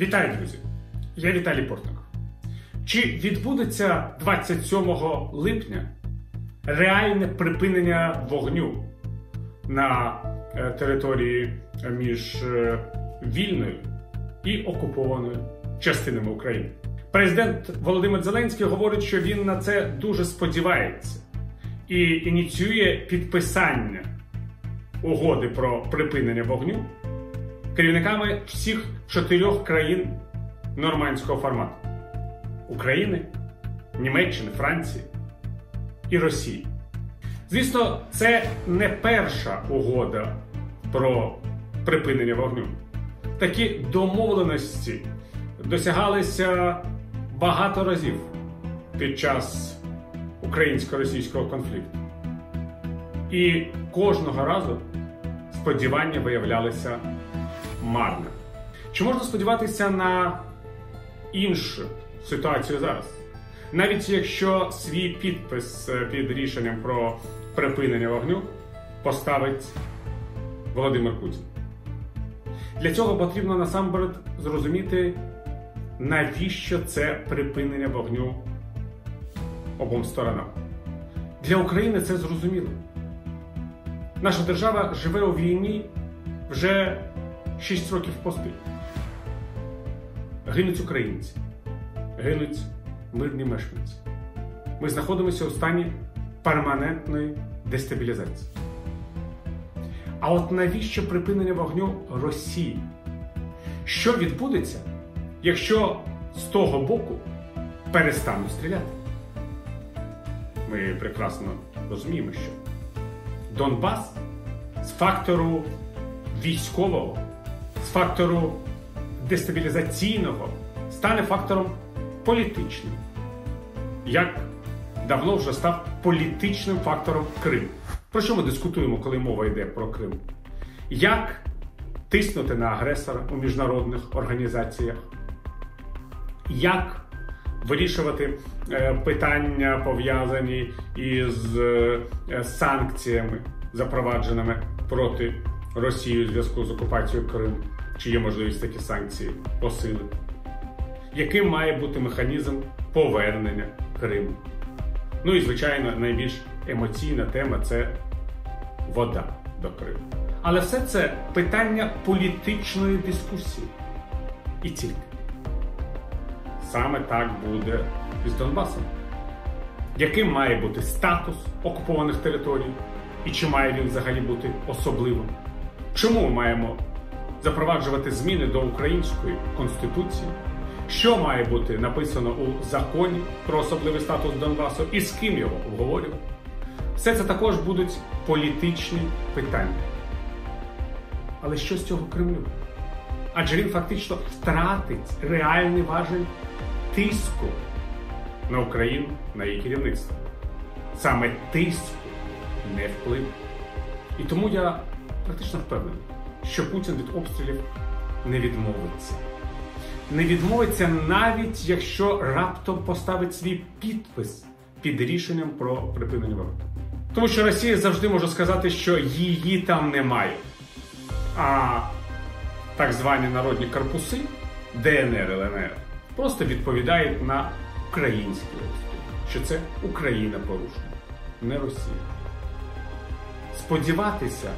Вітаю, друзі! Я Віталій Портников. Чи відбудеться 27 липня реальне припинення вогню на е, території між е, вільною і окупованою частинами України? Президент Володимир Зеленський говорить, що він на це дуже сподівається і ініціює підписання угоди про припинення вогню керівниками всіх чотирьох країн нормандського формату: України, Німеччини, Франції і Росії. Звісно, це не перша угода про припинення вогню. Такі домовленості досягалися багато разів під час українсько-російського конфлікту. І кожного разу сподівання виявлялися марним. Чи можна сподіватися на іншу ситуацію зараз? Навіть якщо свій підпис під рішенням про припинення вогню поставить Володимир Путін. Для цього потрібно насамперед зрозуміти, навіщо це припинення вогню обом сторонам. Для України це зрозуміло. Наша держава живе у війні вже 6 років поспіль. Гинуть українці, гинуть мирні мешканці. Ми знаходимося у стані перманентної дестабілізації. А от навіщо припинення вогню Росії? Що відбудеться, якщо з того боку перестануть стріляти? Ми прекрасно розуміємо, що Донбас з фактору військового, фактору дестабілізаційного стане фактором політичним, як давно вже став політичним фактором Крим. Про що ми дискутуємо, коли мова йде про Крим? Як тиснути на агресора у міжнародних організаціях? Як вирішувати е, питання, пов'язані із е, санкціями, запровадженими проти Росії у зв'язку з окупацією Криму? Чи є можливість такі санкції посилити? Яким має бути механізм повернення Криму? Ну і, звичайно, найбільш емоційна тема це вода до Криму. Але все це питання політичної дискусії. І тільки. Саме так буде із Донбасом. Яким має бути статус окупованих територій? І чи має він взагалі бути особливим? Чому ми маємо запроваджувати зміни до української конституції? Що має бути написано у законі про особливий статус Донбасу і з ким його обговорювати? Все це також будуть політичні питання. Але що з цього Кремлю? Адже він фактично втратить реальний важель тиску на Україну, на її керівництво. Саме тиску, не вплив. І тому я практично впевнений, що Путін від обстрілів не відмовиться. Не відмовиться навіть якщо раптом поставить свій підпис під рішенням про припинення вогню. Тому що Росія завжди може сказати, що її там немає. А так звані народні корпуси ДНР ЛНР просто відповідають на українські обстріли, що це Україна порушена, не Росія. Сподіватися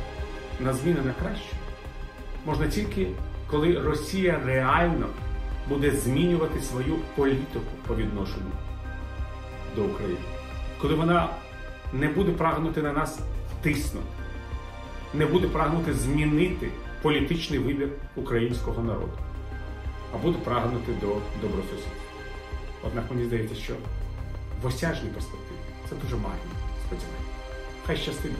на зміни на краще можна тільки коли Росія реально буде змінювати свою політику по відношенню до України, коли вона не буде прагнути на нас тиснути, не буде прагнути змінити політичний вибір українського народу, а буде прагнути до добросусідства. Однак мені здається, що в осяжній перспективі це дуже марні сподівання. Хай щастить.